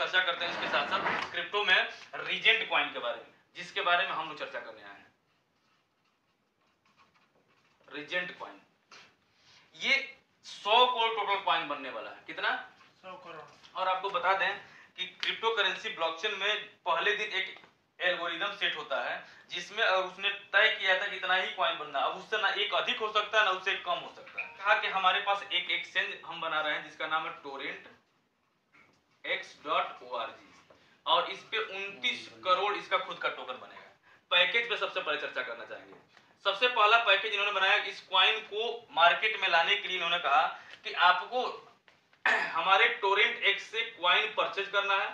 चर्चा करते हैं इसके साथ साथ क्रिप्टो में रीजेंट कॉइन के बारे में जिसके बारे में हम लोग चर्चा करने आए हैं। रीजेंट कॉइन ये 100 करोड़ टोटल कॉइन बनने वाला है। कितना? सौ करोड़। और आपको बता दें कि क्रिप्टो करेंसी ब्लॉकचेन में पहले दिन एक एल्गोरिदम सेट होता है जिसमें अगर उसने तय किया था कि इतना ही कॉइन बनना अब उससे ना एक अधिक हो सकता है ना उससे कम हो सकता है। कहा कि हमारे पास एक एक्सचेंज हम बना रहे हैं जिसका नाम है Torrent X dot O R G और इस पे उनतीस करोड़ इसका खुद का टोकन बनेगा। पैकेज पे सबसे पहले चर्चा करना चाहेंगे। सबसे पहला पैकेज इन्होंने बनाया इस क्वाइन को मार्केट में लाने के लिए इन्होंने कहा कि आपको हमारे टोरेंट एक्स से क्वाइन परचेज करना है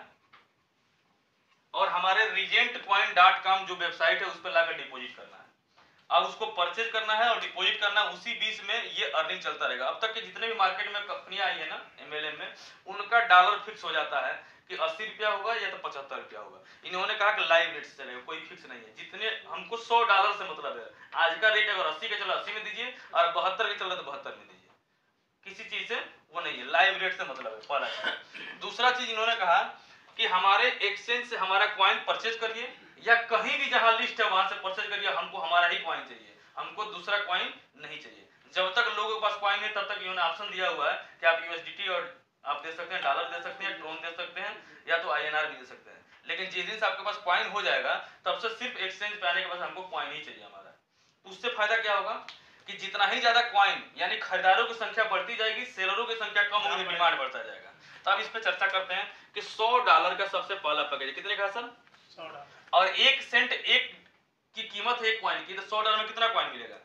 और हमारे रिजेंट क्वाइन डॉट कॉम जो वेबसाइट है उस पर लाकर डिपोजिट करना है। अब उसको परचेज करना है और डिपॉजिट करना है, उसी बीच में ये अर्निंग चलता रहेगा। अब तक के जितने भी मार्केट में कंपनियाँ आई है ना एमएलएम में, उनका डॉलर फिक्स हो जाता है कि अस्सी रुपया होगा या तो पचहत्तर रुपया होगा। इन्होंने कहा कि लाइव रेट से चलेगा कोई फिक्स नहीं है। जितने, हमको सौ डॉलर से मतलब है। आज का रेट अगर अस्सी का चला, अस्सी में दीजिए, और बहत्तर का चल रहा तो बहत्तर में दीजिए। किसी चीज़ से वो नहीं है लाइव रेट से मतलब है, पहला दूसरा चीज़ इन्होंने कहा कि हमारे एक्सचेंज से हमारा क्वाइन परचेज करिए। या कहीं भी जहाँ लिस्ट है, वहाँ से परचेज करिए, हमको, हमारा ही क्वाइन चाहिए। हमको दूसरा क्वाइन नहीं चाहिए। जब तक लोगों के पास क्वाइन है, तब तक इन्होंने ऑप्शन दिया हुआ है कि आप यूएसडीटी और आप दे सकते हैं डॉलर दे सकते हैं ट्रोन दे सकते हैं, या तो आईएनआर भी दे सकते हैं। लेकिन जिस दिन से आपके पास क्वाइन हो जाएगा, तब से सिर्फ़ एक्सचेंज पे के बाद हमको क्वाइन ही चाहिए हमारा। उससे फ़ायदा क्या होगा कि जितना ही ज़्यादा क्वाइन यानी खरीदारों की संख्या बढ़ती जाएगी सेलरों की संख्या कम होगी डिमांड बढ़ता जाएगा। तो अब इस पर चर्चा करते हैं कि सौ डॉलर का सबसे पहला पैकेज कितने का सर? सौ डॉलर और एक सेंट एक की कीमत है एक क्वाइन की तो 100 डॉलर में कितना क्वाइन मिलेगा?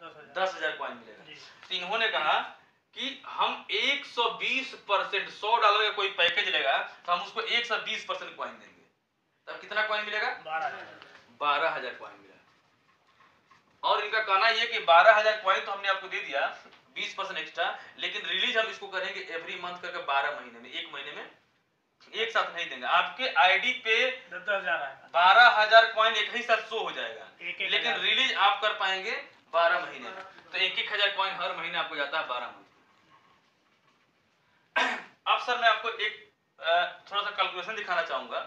दस हज़ार क्वाइन मिलेगा। तो इन्होंने कहा कि हम 120 परसेंट सौ डॉलर का कोई पैकेज लेगा तो हम उसको 120 परसेंट क्वाइन देंगे। तब कितना क्वाइन मिलेगा? बारह हज़ार। क्वाइन मिला। और इनका कहना यह कि बारह हज़ार क्वाइन तो हमने आपको दे दिया बीस परसेंट एक्स्ट्रा लेकिन रिलीज़ हम इसको करेंगे एवरी मंथ करके बारह महीने में एक महीने में। एक साथ नहीं देंगे। आपके आईडी पे दस दस हज़ार बारह हज़ार क्वाइन एक ही साथ शो हो जाएगा। एक एक लेकिन रिलीज़ आप कर पाएँगे बारह महीने। में तो एक एक हज़ार क्वाइन हर महीने आपको जाता है बारह महीने। अब सर मैं आपको एक थोड़ा सा कैलकुलेशन दिखाना चाहूँगा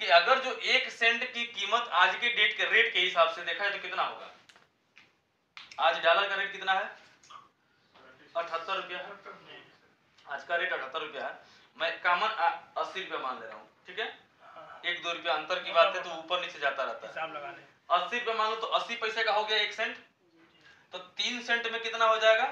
कि अगर जो एक सेंट की कीमत आज के डेट के रेट के हिसाब से देखा जाए तो कितना होगा? आज डॉलर का रेट कितना है? अठहत्तर रुपया है। आज का रेट अठहत्तर रुपया है। मैं कॉमन अस्सी रुपया मान ले रहा हूँ ठीक है? हाँ, एक दो रुपया अंतर की बात है तो ऊपर नीचे जाता रहता है। अस्सी रुपये मान लो तो अस्सी पैसे का हो गया एक सेंट। तो तीन सेंट में कितना हो जाएगा?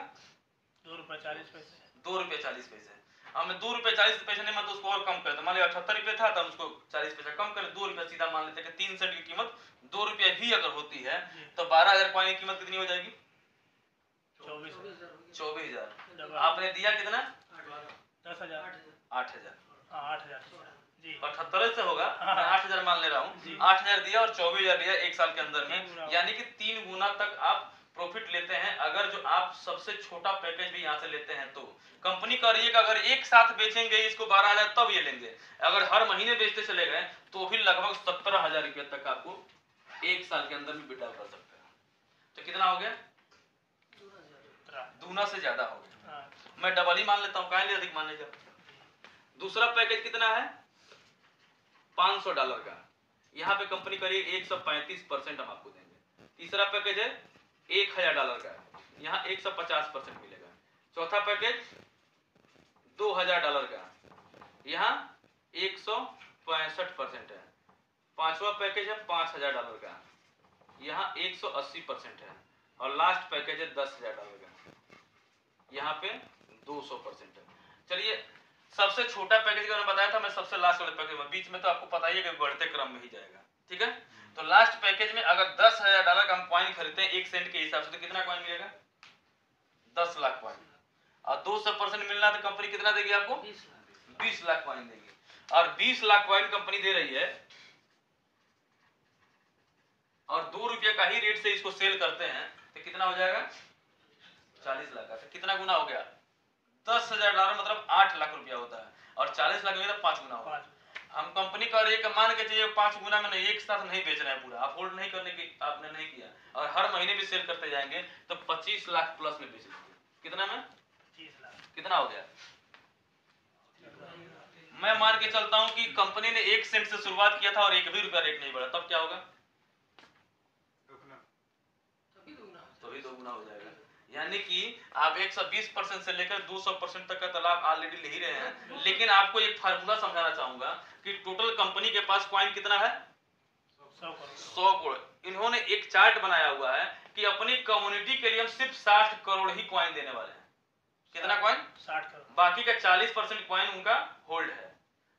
दो रुपये चालीस पैसे। दो रुपये चालीस पैसे। हमें दो रुपये चालीस पैसे नहीं मतलब उसको और कम कर दो। मान लिया अठहत्तर रुपये था तो हम उसको चालीस पैसा कम कर। दो रुपये सीधा मान लेते तीन सेंट की कीमत दो रुपया भी अगर होती है तो बारह हज़ार कॉइन की कीमत कितनी हो जाएगी? चौबीस। चौबीस हज़ार। आपने दिया कितना? दस हज़ार। आठ हज़ार। हाँ आठ हज़ार। जी। अठहत्तर से होगा। हाँ। मैं आठ हज़ार मान ले रहा हूँ। आठ हज़ार दिया और चौबीस हज़ार दिया एक साल के अंदर में। यानी कि तीन गुना तक आप प्रॉफिट लेते हैं। अगर जो आप सबसे छोटा पैकेज भी यहाँ से लेते हैं तो। कंपनी कह रही है कि अगर एक साथ बेचेंगे इसको बारह हज़ार तब ये लेंगे। अगर हर महीने बेचते चले गए तो भी लगभग सत्रह हज़ार रुपये तक आपको एक साल के अंदर में विड्रॉ कर सकते हैं। तो कितना हो गया? दूना से ज़्यादा हो गया। हाँ। मैं डबल ही मान लेता हूँ। काहे अधिक मान लीजिए दूसरा पैकेज कितना है? 500 डॉलर का। यहाँ पे कंपनी करिए 135 परसेंट हम आपको देंगे। तीसरा पैकेज है 1000 डॉलर का। यहाँ 150 परसेंट मिलेगा। चौथा पैकेज 2000 डॉलर का। यहाँ एक परसेंट है। पांचवा पैकेज है 5000 डॉलर का। यहाँ 180 परसेंट है। और लास्ट पैकेज है 10000 डॉलर का। यहाँ पे 200 परसेंट है। चलिए सबसे छोटा पैकेज का मैंने बताया था मैं सबसे लास्ट वाले पैकेज में बीच में तो आपको पता ही है कि बढ़ते क्रम में ही जाएगा ठीक है? तो लास्ट पैकेज में अगर दस हज़ार डॉलर का हम कॉइन खरीदते हैं एक सेंट के हिसाब से तो कितना कॉइन मिलेगा? दस लाख कॉइन और दो सौ परसेंट मिलना तो कंपनी कितना देगी आपको? बीस लाख। कॉइन देगी। और बीस लाख कॉइन कंपनी दे रही है और दो रुपया का ही रेट से इसको सेल करते हैं तो कितना हो जाएगा? चालीस लाख का। तो कितना गुना हो गया? दस हज़ार डॉलर मतलब आठ लाख रुपया होता है और चालीस लाख में तो पाँच गुना होगा। पाँच। हम कंपनी है कि मान के चाहिए पाँच गुना में नहीं एक साथ नहीं बेच रहे हैं पूरा। आप होल्ड नहीं करने की आपने नहीं किया। और हर महीने भी सेल करते जाएँगे तो पच्चीस लाख प्लस में बेच लेंगे कितना में? कितना हो गया? मैं मान के चलता हूँ कि कंपनी ने एक सेंट से शुरुआत किया था और एक भी रुपया रेट नहीं बढ़ा। तब क्या होगा? तभी तो भी दोगुना हो जाएगा। यानी कि आप 120 परसेंट से लेकर 200 परसेंट तक का तालाब ऑलरेडी ले ही रहे हैं। लेकिन आपको एक फार्मूला समझाना चाहूँगा कि टोटल कंपनी के पास क्वाइन कितना है? सौ करोड़। इन्होंने एक चार्ट बनाया हुआ है कि अपनी कम्युनिटी के लिए हम सिर्फ़ साठ करोड़ ही क्वाइन देने वाले हैं। कितना क्वाइन साठ करोड़। बाकी का चालीस परसेंट क्वाइन उनका होल्ड है।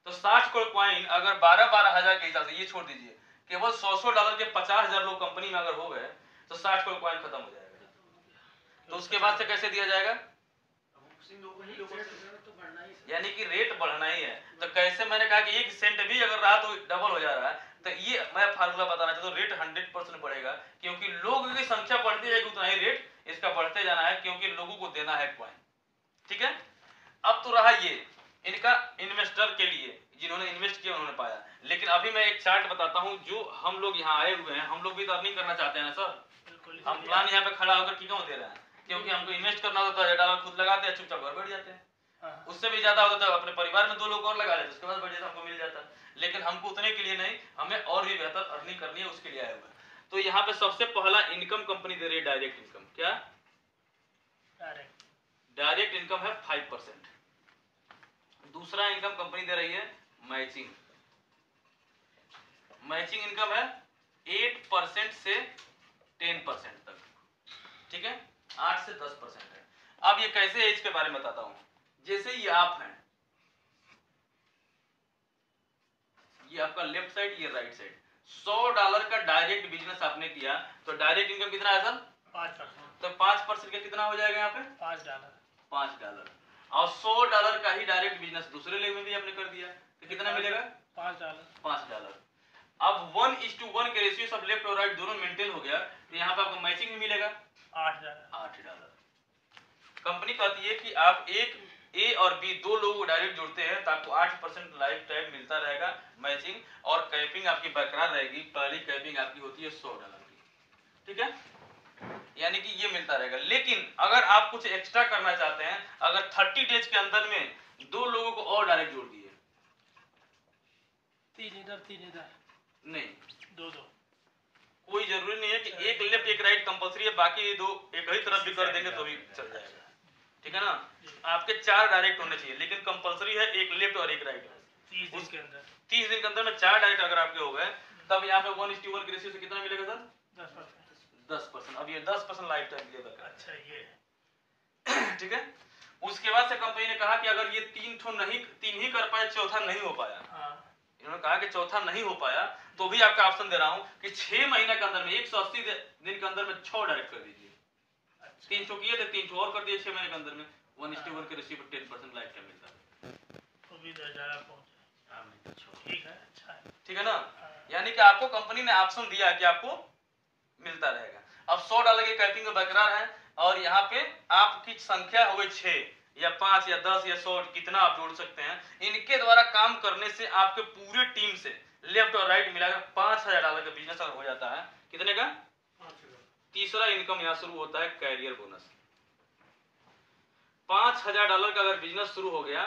तो साठ करोड़ क्वाइन अगर बारह बारह हज़ार के हिसाब से ये छोड़ दीजिए केवल सौ सौ डॉलर के पचास हज़ार लोग कंपनी में अगर हो गए तो साठ करोड़ क्वाइन खत्म हो जाएगा। तो उसके बाद से कैसे दिया जाएगा। यानी कि रेट बढ़ना ही है। तो कैसे मैंने कहा कि एक सेंट भी अगर रहा तो डबल हो जा रहा है तो ये मैं फार्मूला बताना चाहता हूँ रेट हंड्रेड परसेंट बढ़ेगा क्योंकि लोगों की संख्या बढ़ती जाएगी उतना ही रेट इसका बढ़ते जाना है क्योंकि लोगों को देना है क्वाइन ठीक है? अब तो रहा ये इनका इन्वेस्टर के लिए जिन्होंने इन्वेस्ट किया उन्होंने पाया। लेकिन अभी मैं एक चार्ट बताता हूँ जो हम लोग यहाँ आए हुए हैं हम लोग भी तो अर्निंग करना चाहते हैं ना सर हम प्लान यहाँ पे खड़ा होकर क्यों दे रहे हैं? क्योंकि हमको इन्वेस्ट करना होता है डॉलर खुद लगाते हैं चुपचाप घर बैठ जाते। हैं। हाँ, उससे भी ज़्यादा होता है अपने परिवार में दो लोग और लगा लेते उसके बाद बढ़ जाता हमको मिल जाता। लेकिन हमको उतने के लिए नहीं हमें और भी बेहतर अर्निंग करनी है उसके लिए आए हुए तो यहाँ पे सबसे पहला इनकम कंपनी दे रही है डायरेक्ट इनकम क्या? डायरेक्ट इनकम है फाइव परसेंट दूसरा इनकम कंपनी दे रही है मैचिंग मैचिंग इनकम है एट परसेंट से टेन परसेंट आठ से दस परसेंट है। अब ये कैसे है इसके बारे में बताता हूँ। जैसे ये आप हैं। ये आपका लेफ़्ट साइड ये राइट साइड। सौ डॉलर का डायरेक्ट बिज़नेस आपने किया तो डायरेक्ट इनकम कितना है सर? पाँच परसेंट। तो पाँच परसेंट का कितना हो जाएगा यहाँ पे? पाँच डॉलर। पाँच डॉलर। और सौ डॉलर का ही डायरेक्ट बिज़नेस दूसरे लेग में भी आपने कर दिया। तो कितना मिलेगा? पाँच डॉलर। पाँच डॉलर। अब वन इज़ टू वन के रेशियो सब लेफ़्ट और राइट दोनों मेंटेन हो गया तो यहाँ पे आपको मैचिंग भी मिलेगा। आठ डॉलर आठ डॉलर कंपनी कहती है कि आप एक ए और बी दो लोगों को डायरेक्ट जोड़ते हैं तो आपको आठ परसेंट लाइफ टाइम मिलता रहेगा मैचिंग और कैपिंग आपकी बरकरार रहेगी। पहली कैपिंग आपकी होती है सौ डॉलर की। ठीक है? यानी कि ये मिलता रहेगा। लेकिन अगर आप कुछ एक्स्ट्रा करना चाहते हैं अगर थर्टी डेज़ के अंदर में दो लोगों को और डायरेक्ट जोड़ दिए। तीन इधर तीन इधर। नहीं। दो दो। कोई ज़रूरी नहीं है कि एक लेफ़्ट एक राइट कंपलसरी है बाकी दो एक ही तरफ़ भी कर देंगे तो भी चल जाएगा। ठीक है ना? आपके चार डायरेक्ट होने चाहिए लेकिन कंपलसरी है एक लेफ़्ट और एक राइट तीस दिन के अंदर। तीस दिन के अंदर में चार डायरेक्ट अगर आपके हो गए तब यहाँ पे वन वन के रेशियो से कितना मिलेगा सर? दस परसेंट। अब ये दस परसेंट लाइफ टाइम अच्छा ये। ठीक है? उसके बाद से कंपनी ने कहा कि अगर ये तीन ठो नहीं तीन ही कर पाए चौथा नहीं हो पाया। हाँ। इन्होंने कहा कि चौथा नहीं हो पाया तो भी आपका ऑप्शन दे रहा हूँ कि छह महीने के अंदर में एक सौ अस्सी दिन के अंदर में छह डायरेक्ट कर दीजिए। अच्छा। तीन सौ किए थे तीन सौ और कर दिए छह महीने के अंदर में। वन इस वन के रेशियो पर टेन परसेंट लाइफ टाइम मिलता है तो है अच्छा ठीक है ना? हाँ, यानी कि आपको कंपनी ने ऑप्शन दिया कि आपको मिलता रहेगा। अब सौ डॉलर की कैपिंग में बरकरार है और यहाँ पे आपकी संख्या हो गई छह। या पाँच या दस या सौ कितना आप जोड़ सकते हैं इनके द्वारा काम करने से आपके पूरे टीम से लेफ़्ट और राइट मिलाकर पाँच हज़ार डॉलर का बिज़नेस अगर हो जाता है कितने का? तीसरा इनकम यहाँ शुरू होता है कैरियर बोनस पाँच हज़ार डॉलर का अगर बिज़नेस शुरू हो गया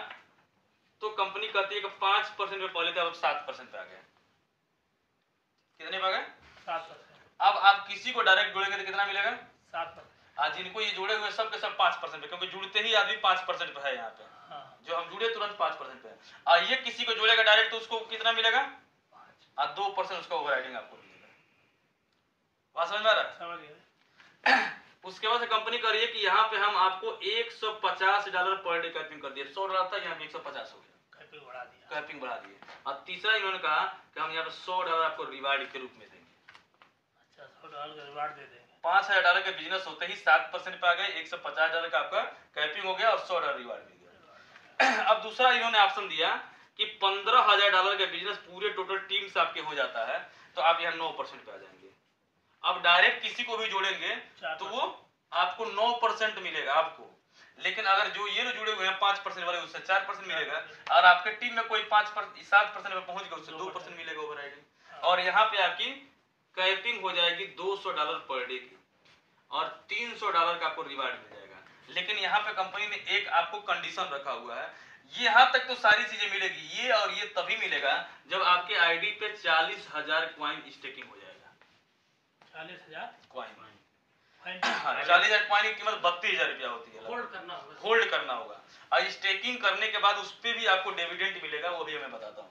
तो कंपनी कहती है कि पाँच परसेंट पे पहले थे अब सात परसेंट पे आ गए कितने पे आ गए? सात परसेंट। अब आप किसी को डायरेक्ट जोड़ेंगे तो कितना मिलेगा? सात परसेंट। आज जिनको ये जुड़े हुए सब के सब पाँच परसेंट पे क्योंकि जुड़ते ही आदमी पाँच परसेंट पे है यहाँ पे। हाँ। जो हम जुड़े तुरंत पाँच परसेंट पे है। और ये किसी को जोड़ेगा डायरेक्ट तो उसको कितना मिलेगा? और दो परसेंट उसका ओवरराइडिंग आपको मिलेगा। बात समझ में आ रहा है? उसके बाद कंपनी कर रही है कि यहाँ पे हम आपको 150 डॉलर पर डे कैपिंग कर दिए। 100 डॉलर था यहाँ पे 150 हो गया। कैपिंग बढ़ा दिया। कैपिंग बढ़ा दिए। और तीसरा इन्होंने कहा कि हम यहाँ पे 100 डॉलर आपको रिवार्ड के रूप में देंगे। अच्छा सौ डॉलर का रिवार्ड दे देंगे पाँच हज़ार डॉलर का बिज़नेस होते ही सात परसेंट पे आ गए एक सौ पचास डॉलर का आपका कैपिंग हो गया और सौ डॉलर रिवार्ड मिल गया। अब दूसरा इन्होंने ऑप्शन दिया कि पंद्रह हज़ार डॉलर का बिज़नेस पूरे टोटल टीम से आपके हो जाता है तो आप यहाँ नौ परसेंट पे आ जाएँगे। अब डायरेक्ट किसी को भी जोड़ेंगे तो वो आपको नौ परसेंट मिलेगा आपको। लेकिन अगर जो ये लोग जुड़े हुए हैं पाँच परसेंट वाले उससे चार परसेंट मिलेगा। और आपके टीम में कोई पाँच सात परसेंट में पहुँच गया उससे दो परसेंट। मिलेगा ओवर और यहाँ पे आपकी कैपिंग हो जाएगी 200 डॉलर पर डे की और 300 डॉलर का आपको रिवार्ड मिल जाएगा। लेकिन यहाँ पे कंपनी ने एक आपको कंडीशन रखा हुआ है। यहाँ तक तो सारी चीज़ें मिलेगी ये और ये तभी मिलेगा जब आपके आईडी पे चालीस हज़ार क्वाइन स्टेकिंग हो जाएगा। चालीस हज़ार? क्वाइन फाइन चालीस हज़ार क्वाइन की कीमत बत्तीस हज़ार रुपया होती है। होल्ड करना होगा। होल्ड करना होगा। और स्टेकिंग करने के बाद उस पर भी आपको डिविडेंड मिलेगा वो भी मैं बताता हूँ।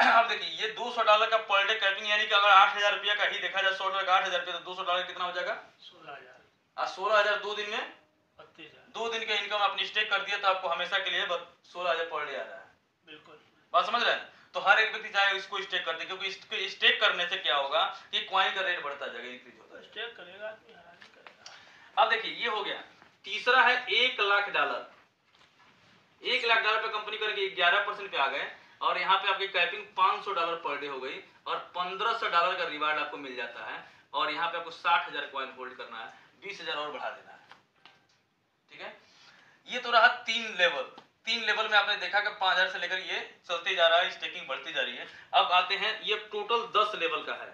अब देखिए ये 200 डॉलर का पर डे कैपिंग यानी कि अगर आठ हज़ार रुपया का ही देखा जाए सौ डॉलर का आठ हज़ार रुपया तो दो सौ डॉलर कितना हो जाएगा? सोलह हज़ार। सोलह हज़ार दो दिन में? बत्तीस दो दिन का इनकम आपने स्टेक कर दिया तो आपको हमेशा के लिए सोलह हज़ार पर डे आ रहा है। बिल्कुल। बात समझ रहे हैं? तो हर एक व्यक्ति चाहे इसको स्टेक कर दे क्योंकि इसको स्टेक करने से क्या होगा कि क्वाइन का रेट बढ़ता जाएगा इंक्रीज होता है स्टेक करेगा करेगा। अब देखिए ये हो गया। तीसरा है एक लाख डॉलर। एक लाख डॉलर पे कंपनी करके ग्यारह परसेंट पे आ गए। और यहाँ पे आपकी कैपिंग 500 डॉलर पर डे हो गई और 1500 डॉलर का रिवार्ड आपको मिल जाता है और यहाँ पे आपको साठ हज़ार कॉइन होल्ड करना है बीस हज़ार और बढ़ा देना है। ठीक है? ये तो रहा तीन लेवल तीन लेवल में आपने देखा कि पाँच हज़ार से लेकर ये चलते जा रहा है स्टेकिंग बढ़ती जा रही है। अब आते हैं ये टोटल दस लेवल का है।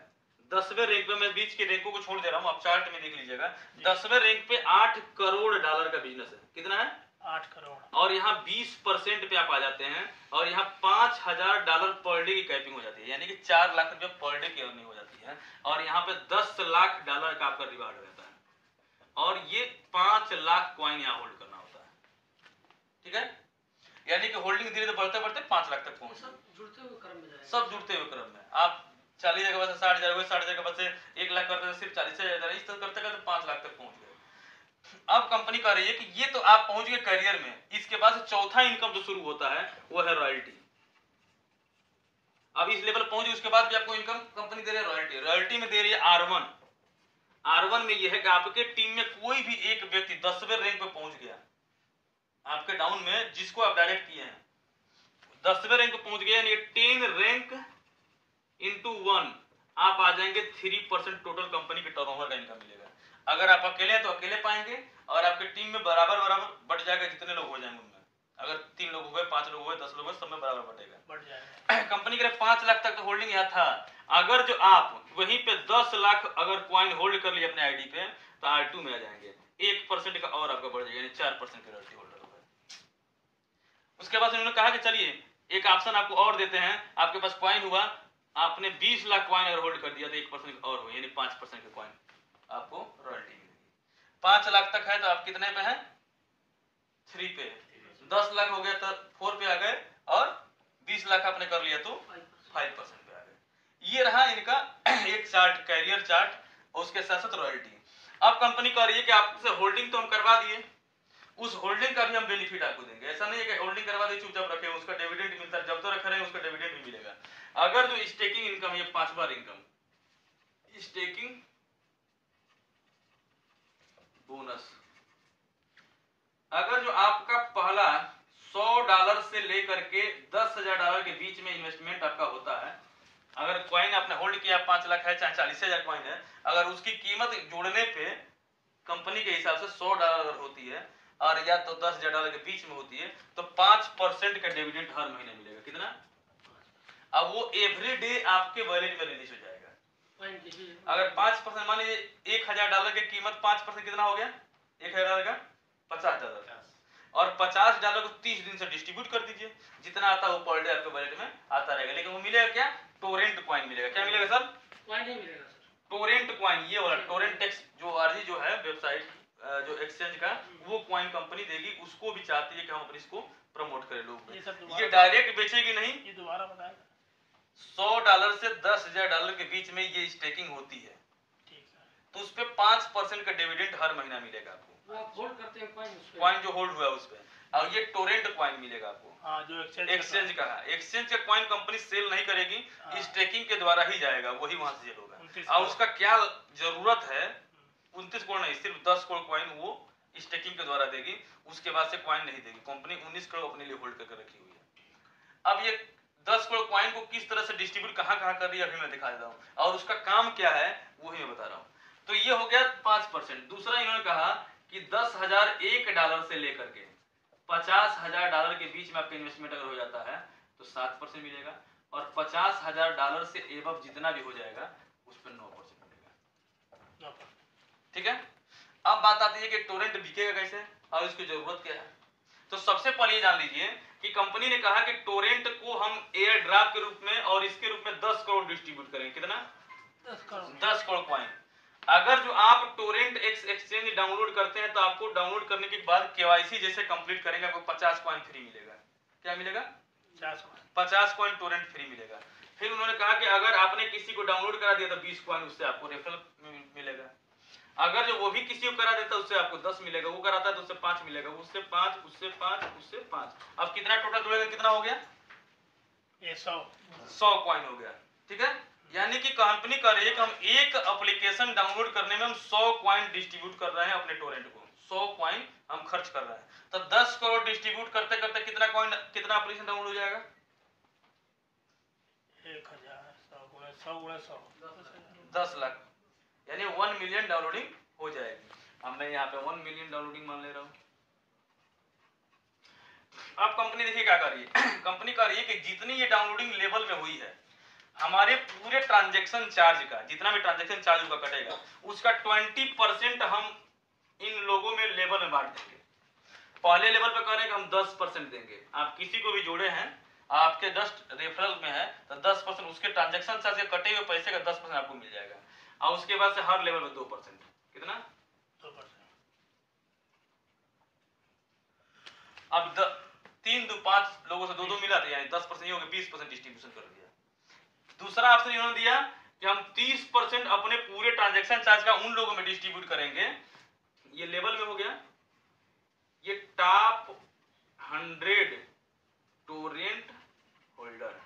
दसवें रैंक पे मैं बीच के रैंकों को छोड़ दे रहा हूँ आप चार्ट में देख लीजिएगा। दसवें रैंक पे आठ करोड़ डॉलर का बिज़नेस है। कितना है? आठ करोड़। और यहाँ 20 परसेंट पे आप आ जाते हैं और यहाँ पाँच हज़ार डॉलर पर डे की कैपिंग हो जाती है यानी कि चार लाख रुपए पर डे की अर्निंग हो जाती है और यहाँ पे दस लाख डॉलर का आपका रिवार्ड रहता है। और ये पाँच लाख क्वाइन यहाँ होल्ड करना होता है। ठीक है? यानी कि होल्डिंग धीरे धीरे बढ़ते बढ़ते पाँच लाख तक पहुँच सब जुड़ते हुए क्रम में सब जुड़ते हुए क्रम में। आप चालीस हज़ार के बाद साठ हज़ार हुए साठ हज़ार के बाद से एक लाख करते सिर्फ़ चालीस हज़ार इस तरह करते करते पाँच लाख तक पहुँच गए। अब कंपनी कह रही है कि ये तो आप पहुँच गए करियर में। इसके बाद चौथा इनकम जो शुरू होता है, वो है रॉयल्टी अब इस लेवल पहुँचे, उसके बाद भी आपको इनकम कंपनी दे रही है रॉयल्टी रॉयल्टी में दे रही है आर वन आर वन में यह है कि आपके टीम में कोई भी एक व्यक्ति दसवें रैंक पे पहुँच गया। आपके डाउन में जिसको आप डायरेक्ट किए हैं, दसवें रैंक पे पहुँच गया, यानी टेन रैंक इंटू वन आप आ जाएँगे थ्री परसेंट टोटल कंपनी के टर्नओवर का इनकम मिलेगा। अगर आप अकेले हैं तो अकेले पाएँगे और आपके टीम में बराबर बराबर बट जाएगा जितने लोग हो जाएँगे उनमें। अगर तीन लोग हुए पाँच लोग हुए दस लोग हुए सब में बराबर बढ़ेगा बढ़ जाएगा। कंपनी के पाँच लाख तक तो होल्डिंग यहाँ था। अगर जो आप वहीं पे दस लाख अगर क्वाइन होल्ड कर लिए अपने आईडी पे तो आर टू में आ जाएँगे। एक परसेंट का और आपका बढ़ जाएगा यानी चार परसेंट के रॉयल्टी होल्डर हो गए उसके बाद उन्होंने कहा कि चलिए एक ऑप्शन आपको और देते हैं। आपके पास क्वाइन हुआ आपने 20 लाख क्वाइन अगर होल्ड कर दिया तो एक परसेंट और हो यानी पाँच परसेंट के क्वाइन आपको रॉयल्टी मिलेगी। पाँच लाख तक है तो आप कितने पे हैं? थ्री पे दस लाख हो गया तो फोर पे आ गए और बीस लाख आपने कर लिया तो फाइव परसेंट पे आ गए। ये रहा इनका एक चार्ट कैरियर चार्ट और उसके साथ साथ रॉयल्टी अब कंपनी कह रही है कि आपसे होल्डिंग तो हम करवा दिए। उस होल्डिंग का भी हम बेनिफिट आपको देंगे। ऐसा नहीं है कि होल्डिंग करवा दी, चुपचाप रखे, उसका डिविडेंड मिलता है, जब तो रख रहे हैं उसका डिविडेंड भी मिलेगा। अगर जो स्टेकिंग इनकम पाँच बार इनकम स्टेकिंग बोनस। अगर जो आपका पहला सौ डॉलर से लेकर के दस हज़ार डॉलर के बीच में इन्वेस्टमेंट आपका होता है, अगर क्वाइन आपने होल्ड किया, पाँच लाख है, चाहे चालीस हज़ार क्वाइन है, अगर उसकी कीमत जोड़ने पे कंपनी के हिसाब से सौ डॉलर अगर होती है, और या तो दस हज़ार डॉलर के बीच में होती है तो पाँच परसेंट का डिविडेंड हर महीने मिलेगा। कितना? अब वो एवरी डे आपके वॉलेट में रिलीज़ हो जाएगा। अगर पाँच परसेंट मान लीजिए एक हज़ार डॉलर की कीमत पाँच परसेंट कितना हो गया? एक हज़ार डॉलर का पचास डॉलर। और पचास डॉलर को तीस दिन से डिस्ट्रीब्यूट कर दीजिए। जितना आता है वो पर डे आपके वॉलेट में आता रहेगा। लेकिन वो मिलेगा क्या? टोरेंट क्वाइन मिलेगा। क्या मिलेगा सर? नहीं मिलेगा सर। टोरेंट क्वाइन ये वाला टोरेंट टेक्स जो आरजी जो है वेबसाइट जो एक्सचेंज का वो क्वाइन कंपनी देगी। उसको भी चाहती है कि हम अपनी इसको प्रमोट करें लोग ये डायरेक्ट बेचेगी नहीं। ये दोबारा बताएगा। सौ डॉलर से दस हज़ार डॉलर के बीच में ये स्टेकिंग होती है। तो उस पर पाँच परसेंट का डिविडेंड हर महीना मिलेगा आपको। आप होल्ड करते हैं क्वाइन जो होल्ड हुआ है उस पर और ये टोरेंट क्वाइन मिलेगा आपको। हाँ एक्सचेंज एक्सचेंज का है। एक्सचेंज का क्वाइन कंपनी सेल नहीं करेगी हाँ। स्टेकिंग के द्वारा ही जाएगा वही वहाँ से सेल होगा। और उसका क्या ज़रूरत है उनतीस करोड़ नहीं सिर्फ़ दस करोड़ क्वाइन वो स्टेकिंग के द्वारा देगी उसके बाद से क्वाइन नहीं देगी। कंपनी उन्नीस करोड़ अपने लिए होल्ड करके रखी हुई है। अब ये दस करोड़ क्वाइन को किस तरह से डिस्ट्रीब्यूट कहाँ कहाँ कर रही है, अभी मैं दिखा देता हूँ। और उसका काम क्या है वही मैं बता रहा हूँ। तो ये हो गया पाँच परसेंट। दूसरा इन्होंने कहा कि दस हज़ार एक डॉलर से लेकर के, पचास हज़ार डॉलर के बीच में आपका इन्वेस्टमेंट अगर हो जाता है तो सात परसेंट मिलेगा। और पचास हज़ार डॉलर से एबव जितना भी हो जाएगा, उस पर नौ परसेंट मिलेगा। ठीक है? अब बात आती है कि टोरेंट बिकेगा कैसे, और इसकी ज़रूरत क्या है। तो सबसे पहले ये जान लीजिए कि कंपनी ने कहा कि टोरेंट को हम एयर ड्राफ्ट के रूप में और इसके रूप में 10 करोड़ डिस्ट्रीब्यूट करेंगे। कितना? दस करोड़। 10 करोड़ कॉइन अगर जो आप टोरेंट एक्स एक्सचेंज डाउनलोड करते हैं तो आपको डाउनलोड करने के बाद केवाईसी जैसे कंप्लीट करेंगे आपको 50 कॉइन फ्री मिलेगा। क्या मिलेगा? पचास करोड़ पचास कॉइन टोरेंट फ्री मिलेगा। फिर उन्होंने कहा कि अगर आपने किसी को डाउनलोड करा दिया तो बीस कॉइन उससे आपको रेफरल मिलेगा। अगर जो वो भी किसी को करा देता है उससे आपको दस मिलेगा वो कराता है तो उससे पाँच मिलेगा उससे पाँच उससे पाँच उससे पाँच। अब कितना टोटल जुड़ेगा कितना हो गया? ये सौ। सौ कॉइन हो गया ठीक है? यानी कि कंपनी कर रही है कि हम एक एप्लीकेशन डाउनलोड करने में हम सौ कॉइन डिस्ट्रीब्यूट कर रहे हैं अपने टोरेंट को। सौ क्वाइन हम खर्च कर रहे हैं। तो दस करोड़ डिस्ट्रीब्यूट करते करते कितना कॉइन कितना एप्लीकेशन डाउनलोड हो जाएगा? एक हज़ार सौ गुणे सौ गुणे सौ। दस लाख। यानी वन मिलियन डाउनलोडिंग हो जाएगी। अब मैं यहाँ पे वन मिलियन डाउनलोडिंग मान ले रहा हूँ। अब कंपनी देखिए क्या कर रही है। कंपनी कर रही है कि जितनी ये डाउनलोडिंग लेवल में हुई है, हमारे पूरे ट्रांजैक्शन चार्ज का, जितना भी ट्रांजैक्शन चार्ज होगा कटेगा, उसका ट्वेंटी परसेंट हम इन लोगों में लेवल में बांट देंगे। पहले लेवल पे कह कि हम दस परसेंट देंगे। आप किसी को भी जोड़े हैं, आपके जस्ट रेफरल में है तो दस परसेंट उसके ट्रांजेक्शन चार्ज के कटे हुए पैसे का दस आपको मिल जाएगा। और उसके बाद से हर लेवल में दो परसेंट कितना? दो परसेंट अब द, तीन दो पाँच लोगों से दो दो मिला था यानी दस परसेंट हो गया बीस परसेंट डिस्ट्रीब्यूशन कर दिया। दूसरा ऑप्शन इन्होंने दिया कि हम तीस परसेंट अपने पूरे ट्रांजेक्शन चार्ज का उन लोगों में डिस्ट्रीब्यूट करेंगे। ये लेवल में हो गया। ये टॉप हंड्रेड टोरेंट होल्डर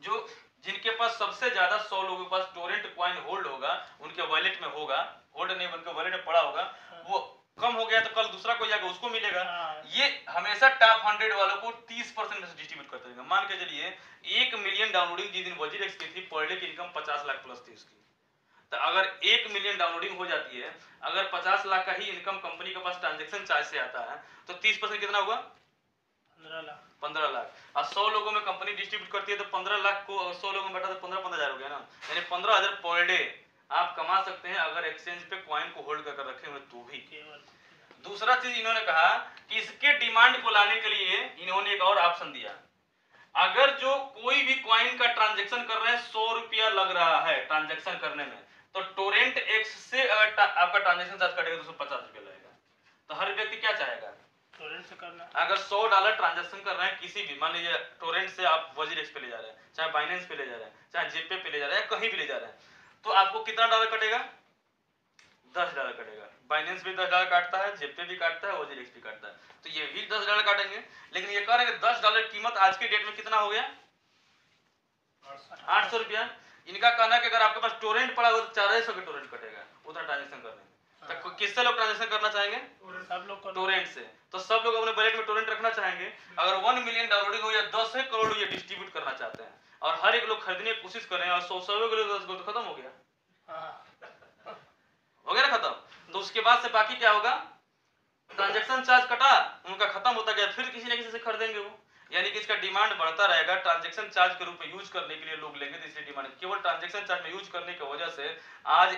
जो जिनके पास सबसे ज़्यादा सौ लोगों के पास टोरेंट क्वाइन होल्ड होगा उनके वॉलेट में होगा होल्ड नहीं उनके वॉलेट में पड़ा होगा वो कम हो गया तो कल दूसरा कोई जाएगा उसको मिलेगा। हाँ। ये हमेशा टॉप हंड्रेड वालों को तीस परसेंट में से डिस्ट्रीब्यूट करते रहेंगे। मान के चलिए एक मिलियन डाउनलोडिंग जिस दिन वज़ीर एक्स की थी पर डे की इनकम पचास लाख प्लस थी उसकी। तो अगर एक मिलियन डाउनलोडिंग हो जाती है अगर पचास लाख का ही इनकम कंपनी के पास ट्रांजेक्शन चार्ज से आता है तो तीस परसेंट कितना हुआ पंद्रह लाख। और सौ लोगों में कंपनी डिस्ट्रीब्यूट करती है तो पंद्रह लाख को अगर सौ लोगों में बैठा तो पंद्रह पंद्रह हज़ार हो गया ना। यानी पंद्रह हज़ार पर डे आप कमा सकते हैं अगर एक्सचेंज पे क्वाइन को होल्ड कर रखे हुए तो भी। दूसरा चीज़ इन्होंने कहा कि इसके डिमांड को लाने के लिए इन्होंने एक और ऑप्शन दिया। अगर जो कोई भी क्वाइन का ट्रांजेक्शन कर रहे हैं सौ रुपया लग रहा है ट्रांजेक्शन करने में तो टोरेंट एक्स से अगर आपका ट्रांजेक्शन चार्ज कटेगा तो उसमें पचास रुपया लगेगा। तो हर व्यक्ति क्या चाहेगा? टोरेंट से करना अगर सौ डॉलर ट्रांजेक्शन कर रहे हैं किसी भी मान लीजिए टोरेंट से आप वज़ीर पे ले जा रहे हैं चाहे बाइनेंस पे ले जा रहे हैं चाहे जेपे पे ले जा रहे हैं कहीं भी ले जा रहे हैं तो आपको कितना डॉलर कटेगा? दस डॉलर कटेगा। बाइनेंस भी दस डॉलर काटता है जेपे भी काटता है वज़ीर भी काटता है। तो ये भी दस डॉलर काटेंगे। लेकिन ये कह रहे हैं दस डॉलर कीमत आज के डेट में कितना हो गया? आठ सौ। रुपया। इनका कहना है कि अगर आपके पास टोरेंट पड़ा हुआ तो चार सौ का टोरेंट कटेगा। उतना ट्रांजेक्शन करने में तो किससे लोग ट्रांजेक्शन करना चाहेंगे? सब लोग टोरेंट से। तो सब लोग अपने बजट में टोरेंट रखना चाहेंगे। अगर वन मिलियन डाउनलोडिंग हो या दस करोड़ ये डिस्ट्रीब्यूट करना चाहते हैं और हर एक लोग खरीदने की कोशिश कर और सौ सौ लोग तो खत्म हो गया। हाँ। हो गया ना खत्म? तो उसके बाद से बाकी क्या होगा? ट्रांजेक्शन चार्ज कटा उनका खत्म होता गया फिर किसी न किसी से खरीदेंगे वो। यानी कि इसका डिमांड बढ़ता रहेगा ट्रांजेक्शन चार्ज के रूप में यूज़ करने के लिए लोग लेंगे तो इसलिए डिमांड केवल ट्रांजेक्शन चार्ज में यूज़ करने की वजह से आज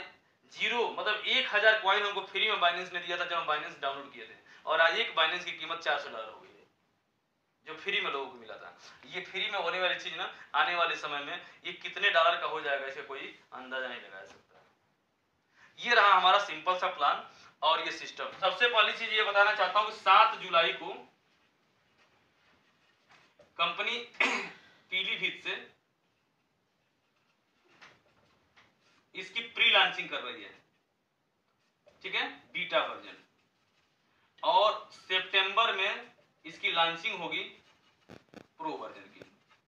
ज़ीरो मतलब एक हज़ार क्वाइन हमको फ्री में बाइनेंस ने दिया था जब हम बाइनेंस डाउनलोड किए थे। और आज एक बाइनेंस की कीमत चार सौ डॉलर हो गई है, जो फ्री में लोगों को मिला था। ये फ्री में होने वाली चीज़ ना, आने वाले समय में ये कितने डॉलर का हो जाएगा इसका कोई अंदाज़ा नहीं लगा सकता। ये रहा हमारा सिंपल सा प्लान और ये सिस्टम सबसे पहली चीज़ ये बताना चाहता हूँ सात जुलाई को कंपनी पीलीभीत से इसकी प्री लॉन्चिंग कर रही है। ठीक है? बीटा वर्जन और सितंबर में इसकी लॉन्चिंग होगी प्रो वर्जन की।